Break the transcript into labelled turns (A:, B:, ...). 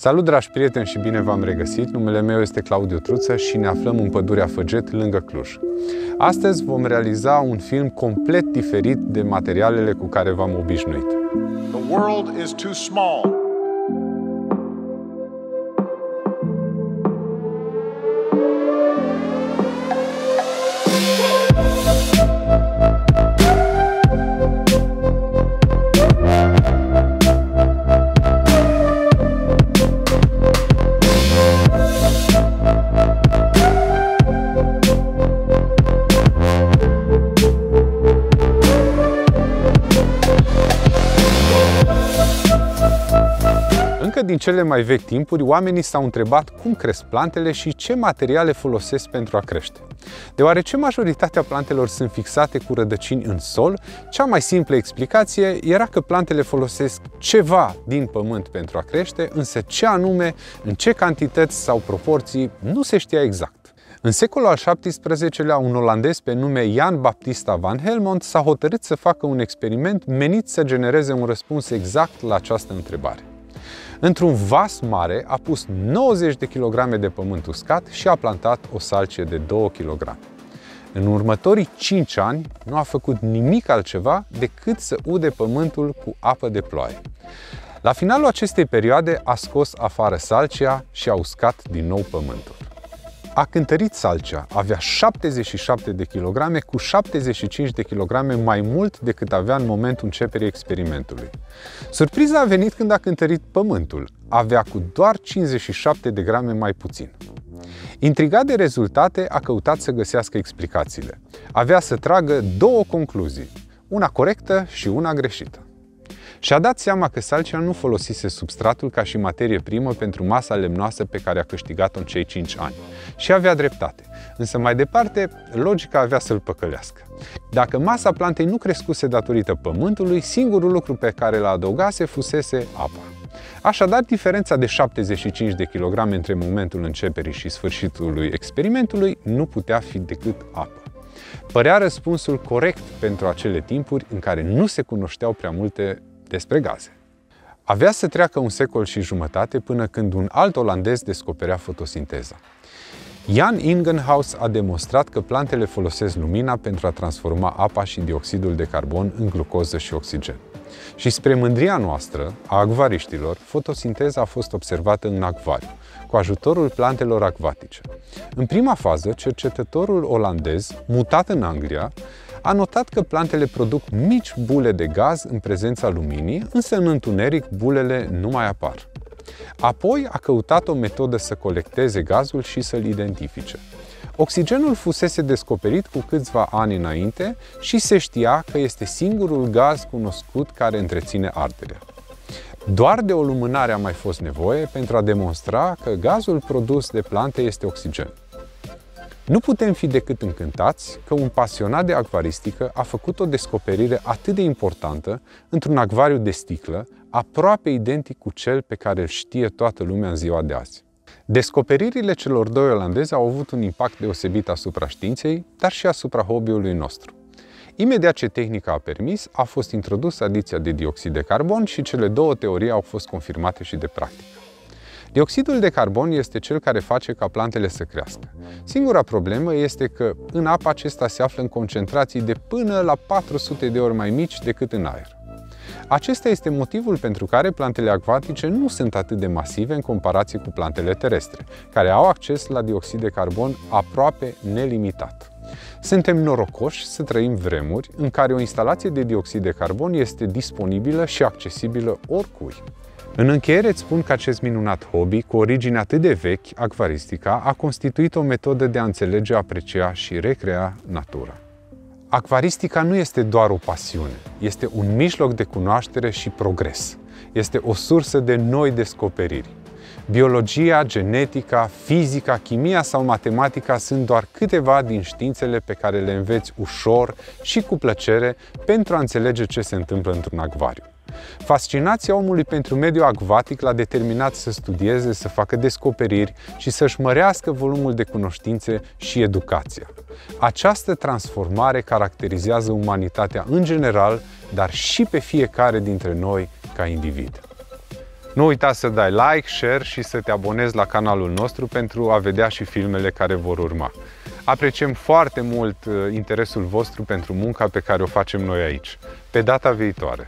A: Salut, dragi prieteni, și bine v-am regăsit! Numele meu este Claudiu Truță și ne aflăm în pădurea Făget, lângă Cluj. Astăzi vom realiza un film complet diferit de materialele cu care v-am obișnuit. The world is too small din cele mai vechi timpuri, oamenii s-au întrebat cum cresc plantele și ce materiale folosesc pentru a crește. Deoarece majoritatea plantelor sunt fixate cu rădăcini în sol, cea mai simplă explicație era că plantele folosesc ceva din pământ pentru a crește, însă ce anume, în ce cantități sau proporții, nu se știa exact. În secolul al XVII-lea, un olandez pe nume Jan Baptista van Helmont s-a hotărât să facă un experiment menit să genereze un răspuns exact la această întrebare. Într-un vas mare a pus 90 de kilograme de pământ uscat și a plantat o salcie de 2 kg. În următorii 5 ani nu a făcut nimic altceva decât să ude pământul cu apă de ploaie. La finalul acestei perioade a scos afară salcia și a uscat din nou pământul. A cântărit salcea, avea 77 de kilograme cu 75 de kilograme mai mult decât avea în momentul începerii experimentului. Surpriza a venit când a cântărit pământul, avea cu doar 57 de grame mai puțin. Intrigat de rezultate, a căutat să găsească explicațiile. Avea să tragă două concluzii, una corectă și una greșită. Și-a dat seama că Salcea nu folosise substratul ca și materie primă pentru masa lemnoasă pe care a câștigat-o în cei 5 ani. Și avea dreptate. Însă mai departe, logica avea să-l păcălească. Dacă masa plantei nu crescuse datorită pământului, singurul lucru pe care l-a adăugase fusese apa. Așadar, diferența de 75 de kilograme între momentul începerii și sfârșitului experimentului nu putea fi decât apă. Părea răspunsul corect pentru acele timpuri în care nu se cunoșteau prea multe despre gaze. Avea să treacă un secol și jumătate până când un alt olandez descoperea fotosinteza. Jan Ingenhaus a demonstrat că plantele folosesc lumina pentru a transforma apa și dioxidul de carbon în glucoză și oxigen. Și spre mândria noastră, a acvariștilor, fotosinteza a fost observată în acvariu, cu ajutorul plantelor acvatice. În prima fază, cercetătorul olandez, mutat în Anglia, a notat că plantele produc mici bule de gaz în prezența luminii, însă în întuneric bulele nu mai apar. Apoi a căutat o metodă să colecteze gazul și să-l identifice. Oxigenul fusese descoperit cu câțiva ani înainte și se știa că este singurul gaz cunoscut care întreține arderea. Doar de o lumânare a mai fost nevoie pentru a demonstra că gazul produs de plante este oxigen. Nu putem fi decât încântați că un pasionat de acvaristică a făcut o descoperire atât de importantă într-un acvariu de sticlă, aproape identic cu cel pe care îl știe toată lumea în ziua de azi. Descoperirile celor doi olandezi au avut un impact deosebit asupra științei, dar și asupra hobby-ului nostru. Imediat ce tehnica a permis, a fost introdusă adiția de dioxid de carbon și cele două teorii au fost confirmate și de practică. Dioxidul de carbon este cel care face ca plantele să crească. Singura problemă este că în apă acesta se află în concentrații de până la 400 de ori mai mici decât în aer. Acesta este motivul pentru care plantele acvatice nu sunt atât de masive în comparație cu plantele terestre, care au acces la dioxid de carbon aproape nelimitat. Suntem norocoși să trăim vremuri în care o instalație de dioxid de carbon este disponibilă și accesibilă oricui. În încheiere îți spun că acest minunat hobby, cu origine atât de vechi, acvaristica, a constituit o metodă de a înțelege, aprecia și recrea natura. Acvaristica nu este doar o pasiune, este un mijloc de cunoaștere și progres. Este o sursă de noi descoperiri. Biologia, genetica, fizica, chimia sau matematica sunt doar câteva din științele pe care le înveți ușor și cu plăcere pentru a înțelege ce se întâmplă într-un acvariu. Fascinația omului pentru mediul acvatic l-a determinat să studieze, să facă descoperiri și să-și mărească volumul de cunoștințe și educația. Această transformare caracterizează umanitatea în general, dar și pe fiecare dintre noi ca individ. Nu uita să dai like, share și să te abonezi la canalul nostru pentru a vedea și filmele care vor urma. Apreciem foarte mult uh, interesul vostru pentru munca pe care o facem noi aici. Pe data viitoare!